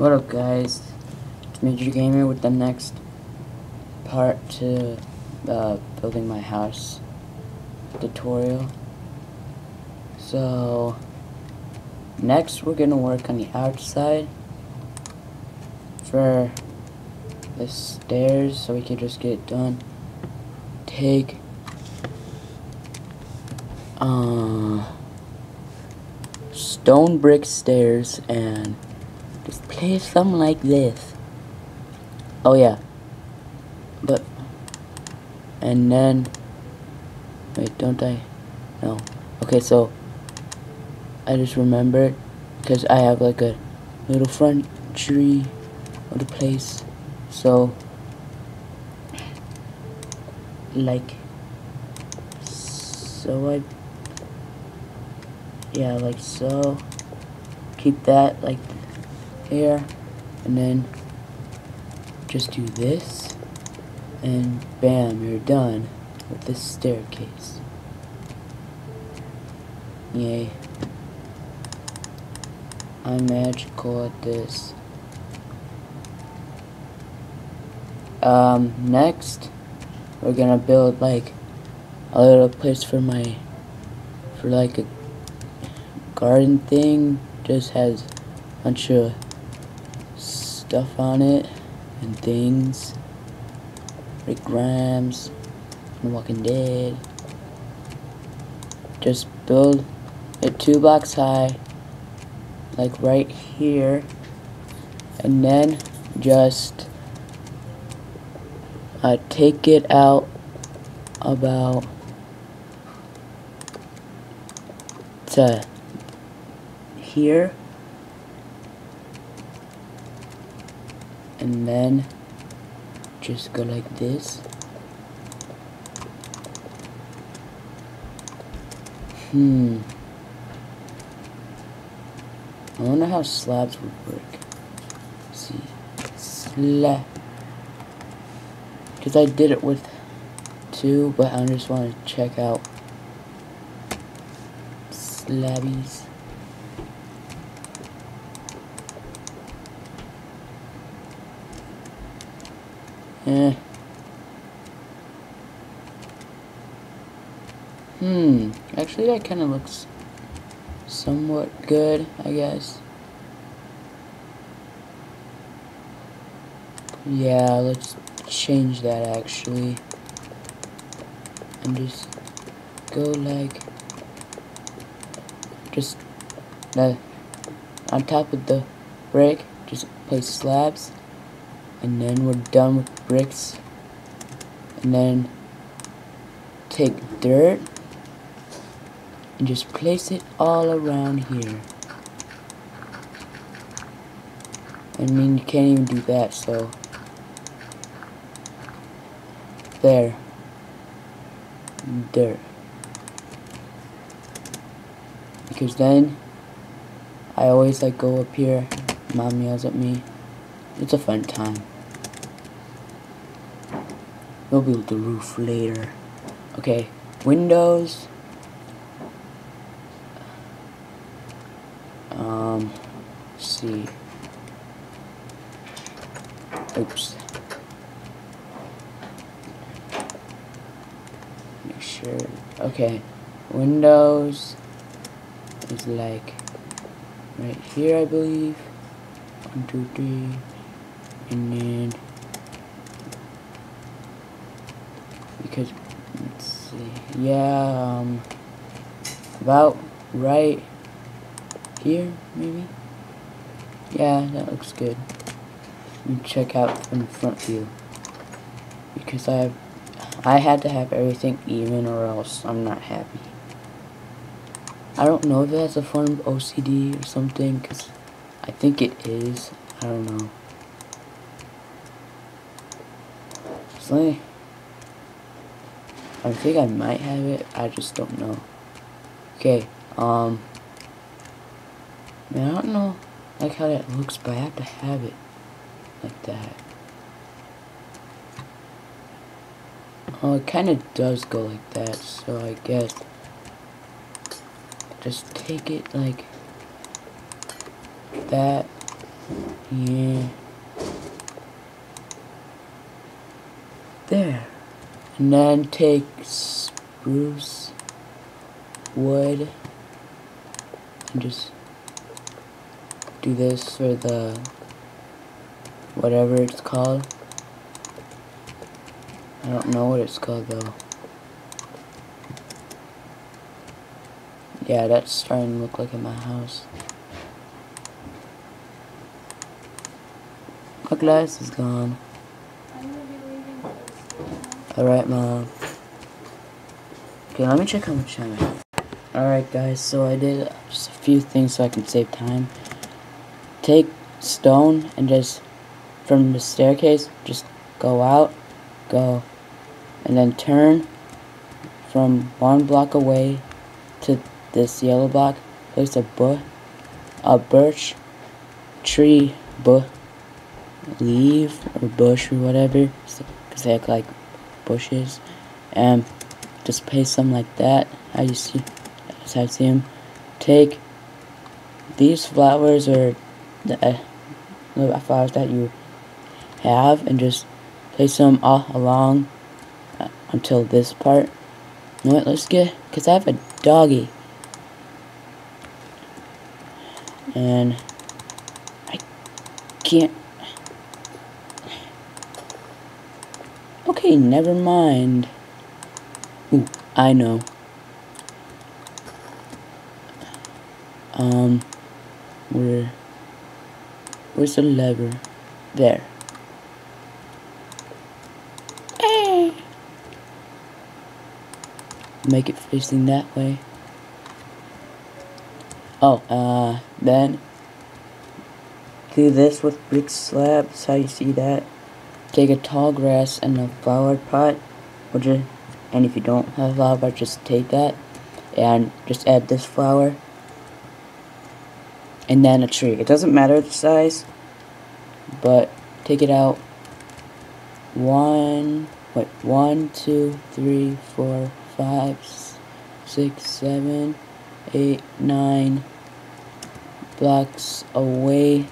What up guys, it's Majer Gamer with the next part to uh, building my house tutorial. So, next we're gonna work on the outside for the stairs so we can just get it done. Take uh, stone brick stairs and place them like this. Oh yeah. But and then wait, don't I? No. Okay, so I just remembered because I have like a little front tree of the place. So like so I yeah like so keep that like here and then just do this and bam you're done with this staircase. Yay. I'm magical at this. Um next we're gonna build like a little place for my for like a garden thing. Just has a bunch of stuff on it and things. Like Grimes and walking dead. Just build it two blocks high like right here. And then just uh, take it out about to here and then just go like this. Hmm. I wonder how slabs would work. Let's see. Slab because I did it with two but I just want to check out slabbies Eh. Hmm. Actually, that kind of looks somewhat good, I guess. Yeah, let's change that actually. And just go like just uh, on top of the brick, just place slabs and then we're done with bricks. And then take dirt and just place it all around here. I mean you can't even do that so. There. Dirt. Because then I always like go up here. Mom yells at me it's a fun time. We'll build the roof later. Okay, windows. Um, see. Oops. Make sure. Okay, windows is like right here, I believe. One, two, three and then because let's see. Yeah um about right here maybe? Yeah that looks good. Me check out from front view because I have I had to have everything even or else I'm not happy. I don't know if that's a form of OCD or something because I think it is. I don't know Honestly, I think I might have it. I just don't know. Okay, um, man, I don't know like how that looks, but I have to have it like that. Oh, it kind of does go like that, so I guess just take it like that Yeah. There. And then take spruce wood and just do this for the whatever it's called. I don't know what it's called though. Yeah, that's starting to look like in my house. My glass is gone. Alright, Mom. Okay, let me check how much time I have. Alright, guys, so I did just a few things so I can save time. Take stone and just, from the staircase, just go out, go, and then turn from one block away to this yellow block. Place a bu a birch tree bu leaf or bush or whatever, because they look like bushes, and just place them like that. How you see, as I see them. Take these flowers or the, uh, flowers that you have and just place them all along uh, until this part. You know what, let's get, because I have a doggy. And I can't. Okay, never mind. Ooh, I know. Um, where, where's the lever? There. Hey. Make it facing that way. Oh, uh, then do this with brick slabs, how you see that. Take a tall grass and a flower pot, or and if you don't have a flower pot, just take that, and just add this flower, and then a tree. It doesn't matter the size, but take it out. One, wait, one, two, three, four, five, six, seven, eight, nine blocks away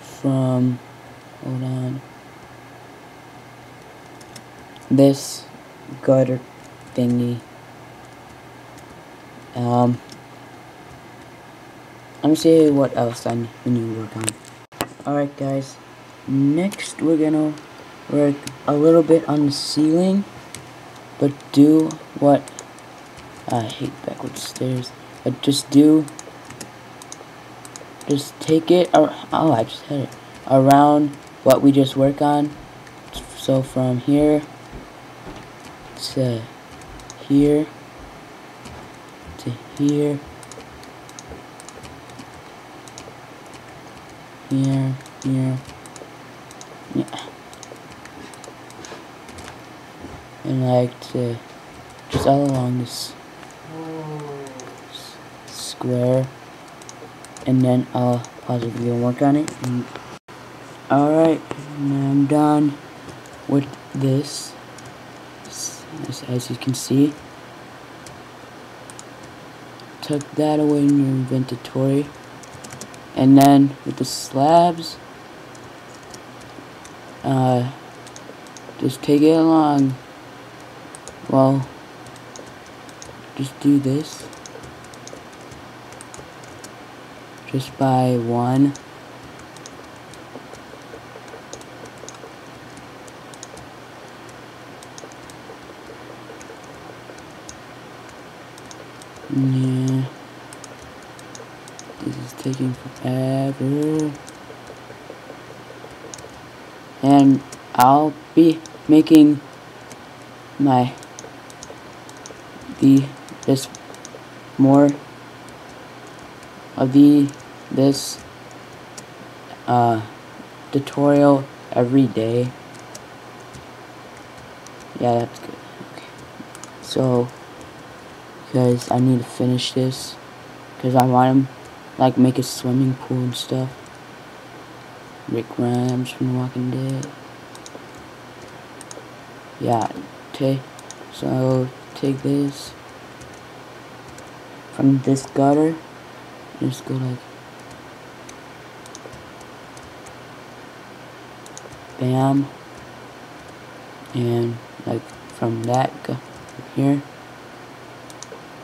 from, hold on, this gutter thingy. Um, let me see what else I need to work on. Alright guys, next we're gonna work a little bit on the ceiling, but do what, I hate backward stairs, but just do just take it, oh I just had it, around what we just work on. So from here to here to here, here, here, yeah. And like to just all along this square and then I'll and work on it. Alright, I'm done with this, as, as you can see. Tuck that away in your inventory. And then with the slabs, uh, just take it along. Well, just do this. just by one. Yeah. This is taking forever. And I'll be making my the this more of the this uh, tutorial every day. Yeah, that's good. Okay. So, guys, I need to finish this because I want to like make a swimming pool and stuff. Rick Grimes from Walking Dead. Yeah, take so take this from this gutter. Just go like bam and like from that go here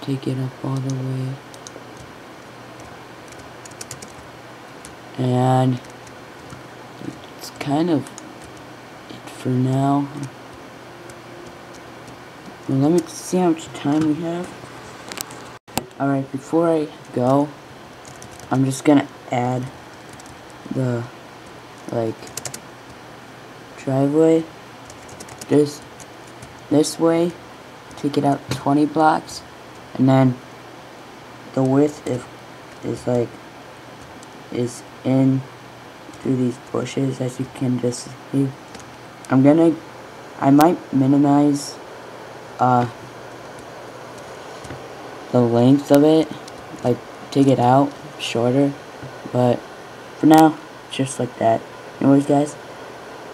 take it up all the way and it's kind of it for now. Well, let me see how much time we have. Alright before I go I'm just gonna add the like driveway. This this way take it out 20 blocks. And then the width if is like is in through these bushes as you can just see. I'm gonna I might minimize uh the length of it like take it out shorter but for now just like that. Anyways guys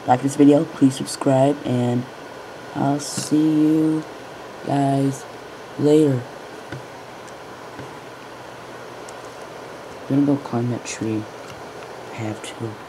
like this video please subscribe and I'll see you guys later. I'm gonna go climb that tree have to